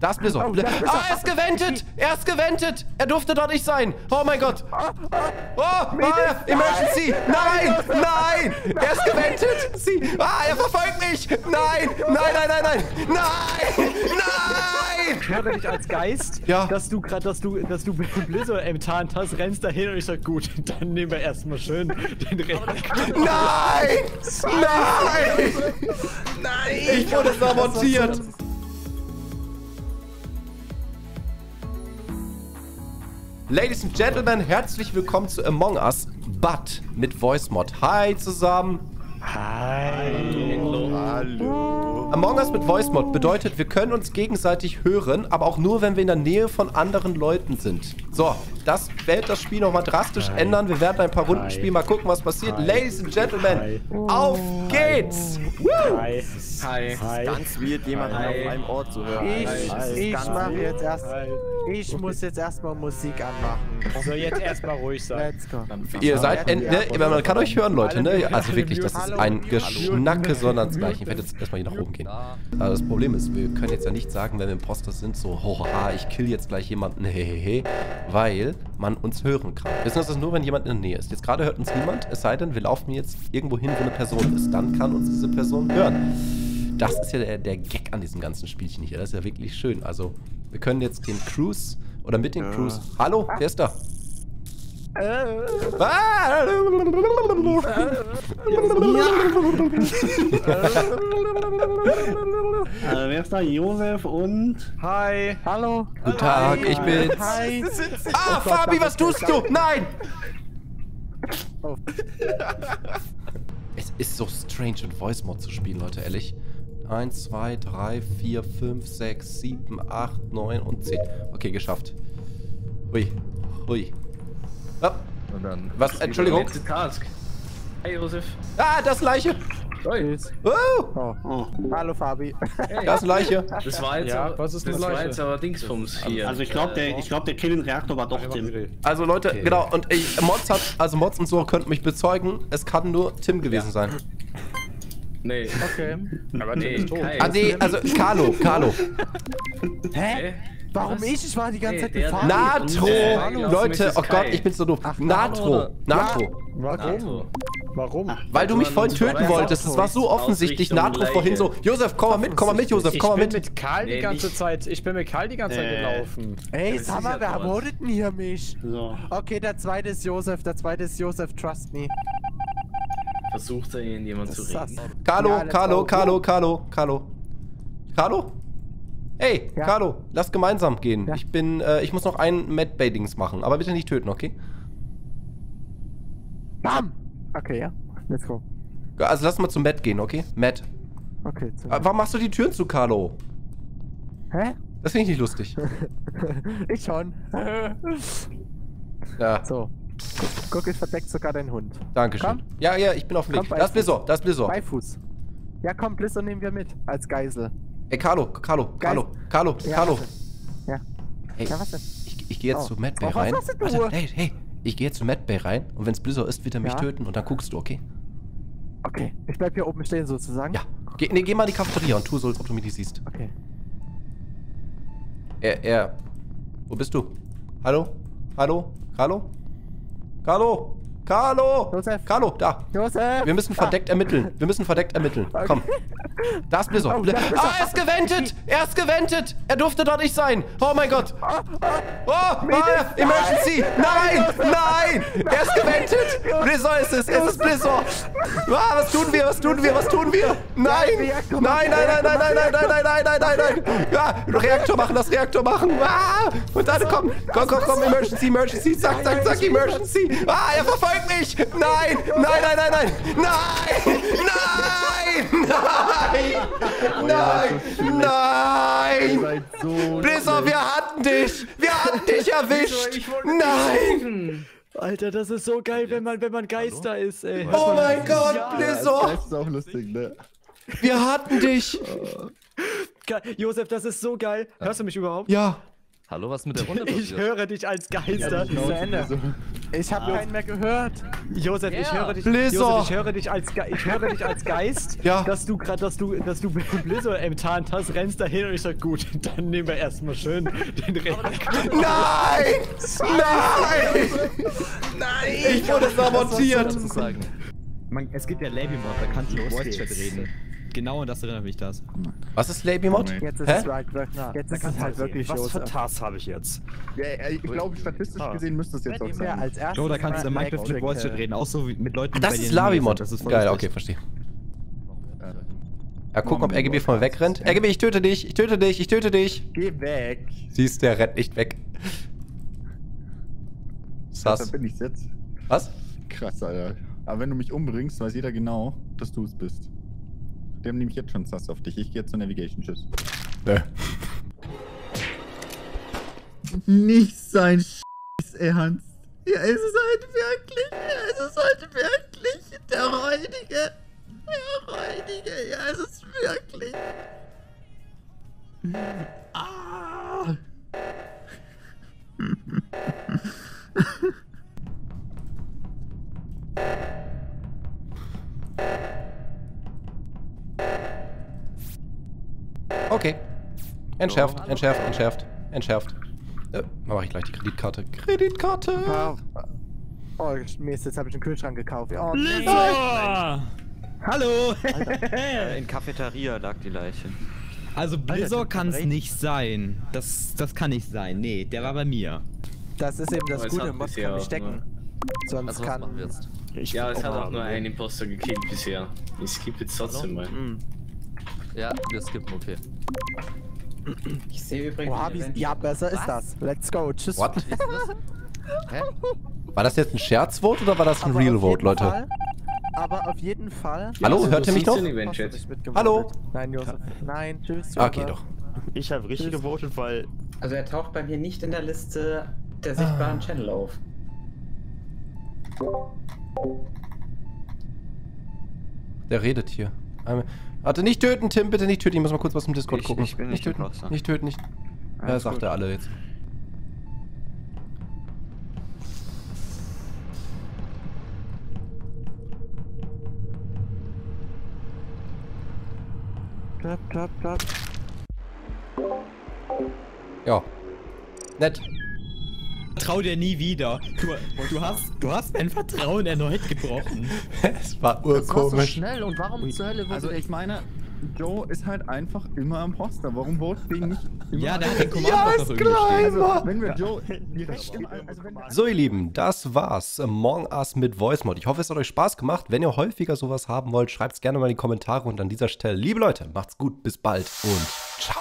Da ist Blizzard. Oh, ist ah, er ist gewendet! Er ist gewendet! Er durfte dort nicht sein! Oh mein Gott! Oh, ah, Emergency! Nein! Nein! Er ist gewendet! Sie, ah, er verfolgt mich! Nein! Nein, nein, nein, nein! Nein! Nein! Ich höre dich als Geist, Ja. dass du gerade, dass du, dass du Blizzard enttarnt hast, rennst dahin und ich sag, gut, dann nehmen wir erstmal schön den Reaktor. Nein! Nein! Nein! Ich wurde sabotiert! Ladies and Gentlemen, herzlich willkommen zu Among Us, but mit Voice Mod. Hi zusammen! Among Us mit Voice Mod bedeutet, wir können uns gegenseitig hören, aber auch nur, wenn wir in der Nähe von anderen Leuten sind. So, das wird das Spiel nochmal drastisch Hi. ändern. Wir werden ein paar Runden Hi. spielen, mal gucken, was passiert. Hi. Ladies and Gentlemen, Hi. auf geht's! Woo! Hi. Hi. Hi. Ganz weird, jemanden Hi. auf einem Ort zu hören. Das ist Ich ganz mache jetzt erst. Hi. Ich muss jetzt erstmal Musik anmachen. So, jetzt erstmal ruhig sein. Let's go. Ihr seid, ne, man kann euch hören, Leute, ne? Also wirklich, das ist ein. Geschnacke sondergleichen. Ich werde jetzt erstmal hier nach oben gehen. Aber das Problem ist, wir können jetzt ja nicht sagen, wenn wir Imposter sind, so, hoha, ich kill jetzt gleich jemanden, hehehe, weil man uns hören kann. Wir wissen das nur, wenn jemand in der Nähe ist. Jetzt gerade hört uns niemand, es sei denn, wir laufen jetzt irgendwo hin, wo eine Person ist. Dann kann uns diese Person hören. Das ist ja der, der Gag an diesem ganzen Spielchen hier. Das ist ja wirklich schön. Also, wir können jetzt den Cruise oder mit den Cruise. Hallo, wer ist da? Ah! Äh, wer ist da? Josef und. Hi. Hallo. Guten Tag, ich bin's. Hi. Ah, Fabi, was tust du? Nein! Oh. Es ist so strange, in Voice Mod zu spielen, Leute, ehrlich. 1, 2, 3, 4, 5, 6, 7, 8, 9 und 10. Okay, geschafft. Hui. Hui. Ah, Und dann was? Entschuldigung. Letzte Task. Hey Josef. Ah, das Leiche. Oi. Oh, Oh. Oh. Hallo Fabi. Hey. das Leiche. Das war jetzt Ja, aber, was ist das war Leiche? jetzt aber Dingsbums hier. Also ich glaube, der, ich glaub, der Kill im Reaktor war doch Tim. Also Leute, genau, und ich, Mods hat, also Mods und so könnt mich bezeugen, es kann nur Tim gewesen sein. Nee. Okay. Aber Nee, nee. Ah, nee, also Carlo, Carlo. Hä? Warum Was? ich? Ich war die ganze Zeit mit. Natro! Nee, Leute, oh Gott, ich bin so doof. Ach, Natro, Natro. Natro. Warum? Warum? Weil du mich vorhin töten wolltest. Das war so offensichtlich. Natro vorhin so. Josef, komm mal mit, komm mal mit, Josef, Ich komm mal bin mit. mit Karl die ganze. Zeit. Ich bin mit Karl die ganze Zeit gelaufen. Ey, das sag mal, wer ermordet denn hier mich? So. Okay, der zweite ist Josef, der zweite ist Josef, trust me. Versucht da irgendjemand zu reden. Carlo, Carlo. Carlo, Carlo, Carlo. Carlo? Hey, Ja. Carlo, lass gemeinsam gehen. Ja. Ich bin, äh, ich muss noch einen Mad Badings machen, aber bitte nicht töten, okay? Bam! Okay, ja. Let's go. Also lass mal zum Matt gehen, okay? Matt. Okay, zu Äh, Warum machst du die Türen zu, Carlo? Hä? Das finde ich nicht lustig. ich schon. Ja, so. Guck, es verdeckt sogar dein Hund. danke schön. Komm. Ja, ja, ich bin auf dem Komm, Weg. Das ist Blizzard, das ist Blizzard. Beifuß. Ja, komm, Blizzard nehmen wir mit. Als Geisel. Ey, Carlo, Carlo, Carlo, Geil. Carlo, Ja, Carlo. was? Ja. Hey, Ja, was denn? ich, ich gehe jetzt Oh. zu Mad Bay Oh, was rein. machst denn du? Warte, hey, hey. Ich gehe jetzt zu Mad Bay rein und wenn es Blizzard ist, wird er mich Ja. töten und dann guckst du, okay? Okay, ich bleib hier oben stehen sozusagen. Ja. Geh, nee, geh mal in die Cafeteria und tu so, als ob du mich nicht siehst. Okay. Er, er. Wo bist du? Hallo? Hallo? Carlo? Carlo? Carlo! Josef. Carlo, da. Josef! Wir müssen verdeckt ermitteln. Wir müssen verdeckt ermitteln. Komm. Da ist Blizzard. Oh, Blizzard. ah, er ist gewendet! Er ist gewendet! Er durfte dort nicht sein! Oh mein Gott! Oh! ah, Emergency! Nein! Nein! Er ist gewendet! Blizzard ist es! Es ist Blizzard! Ah, was tun wir? Was tun wir? Was tun wir? Nein! Nein, nein, nein, nein, nein, nein, nein, nein, nein, nein, nein! Ja, Reaktor machen, das Reaktor machen! Ah! Und dann komm, komm, komm, komm, Emergency, Emergency! Zack, zack, zack, Emergency! Ah, er verfolgt mich! Nein! Nein, nein, nein, nein! Nein! Nein! Nein! Nein! Nein! seid so Blizzard, wir hatten dich! Wir hatten dich erwischt! Nein! Alter, das ist so geil, wenn man, wenn man Geister ist, ey. Oh mein Gott, Das Blizzard! ist auch lustig, ne? Wir hatten dich! Josef, das ist so geil. Hörst du mich überhaupt? Ja. Hallo, was ist mit der Runde Ich passiert? höre dich als Geister. Ende. Ich habe keinen mehr gehört. Josef, ich Ja. höre dich. Blizzard. Josef, ich höre dich als Ge ich höre dich als Geist, Ja. dass du gerade, dass du, dass du Blizzard enttarnt hast, rennst dahin und ich sag, gut, dann nehmen wir erstmal schön den Reaktor. Nein! Nein! Nein! Ich wurde sabotiert! Man, es gibt ja Labymod, da kannst du Voice Chat reden. Genau, und das erinnert mich das. Was ist Labymod? Jetzt ist Hä? es halt wirklich, jetzt ist es halt wirklich Was für Josef. Task habe ich jetzt? Ja, ich glaube, statistisch gesehen müsste es jetzt auch Ja, sein. als erstes Joe, da kannst du mal Minecraft mit Voice Chat reden, auch so wie mit Leuten, die Das ist in Labymod. sind. Das ist voll Geil, okay, verstehe. Ja. Ja, gucken, ob RGB von mir wegrennt. RGB, ich töte dich, ich töte dich, ich töte dich. Geh weg. Siehst, der rennt nicht weg. Da Sass. bin ich jetzt. Was? Krass, Alter. Aber wenn du mich umbringst, weiß jeder genau, dass du es bist. Die haben nämlich jetzt schon Sass auf dich. Ich gehe jetzt zur Navigation. Tschüss. Nö. Nicht sein Scheiß Ernst. Ja, es ist halt wirklich. Ja, es ist halt wirklich. Der Räudige. Der Räudige. Ja, es ist wirklich. Entschärft, entschärft, entschärft, entschärft. Äh, mache ich gleich die Kreditkarte. Kreditkarte! Oh, Mist, jetzt habe ich einen Kühlschrank gekauft. Oh, nee. Hallo! Äh, in Cafeteria lag die Leiche. Also Alter, Blizzard kann es nicht sein. Das, das kann nicht sein. Nee, der war bei mir. Das ist eben das es Gute, hat Mod bisher kann nicht stecken. ne? Sonst Also, was kann... Ich Ja, es hat auch Oh, nur ein Imposter gekillt bisher. Ich skippe jetzt trotzdem mal. Hm. Ja, wir skippen, okay. Ich sehe übrigens. Oha, wie, ja, besser ist das. Let's go. Tschüss. What? Hä? War das jetzt ein Scherzvote oder war das ein Aber Real Vote, Leute? Fall, aber auf jeden Fall... Hallo, also, hört ihr mich noch? mitgevotet? Hallo? Nein, Josef. Nein, tschüss. Ah, Okay, Josef. doch. Ich habe richtig Tschüss. gewotet, weil. Also er taucht bei mir nicht in der Liste der sichtbaren Ah. Channel auf. Der redet hier. Ähm, Warte, nicht töten, Tim, bitte nicht töten. Ich muss mal kurz was im Discord Ich- gucken. ich bin nicht nicht töten, nicht töten, nicht. Ja, Alles sagt gut. er alle jetzt. Klapp, klapp, klapp. Ja. Nett. Trau dir nie wieder. Du, du, hast, du hast mein Vertrauen erneut gebrochen. es war Das war so urkomisch. schnell und warum zur Hölle wurde Also ich meine, Joe ist halt einfach immer am Poster. Warum votet den nicht immer Ja, der an? hat den Command Ja, noch klar. Also, wenn wir Joe direkt immer, also wenn So, ihr Lieben, das war's. Among Us mit Voice Mod. Ich hoffe, es hat euch Spaß gemacht. Wenn ihr häufiger sowas haben wollt, schreibt es gerne mal in die Kommentare. Und an dieser Stelle, liebe Leute, macht's gut, bis bald und ciao.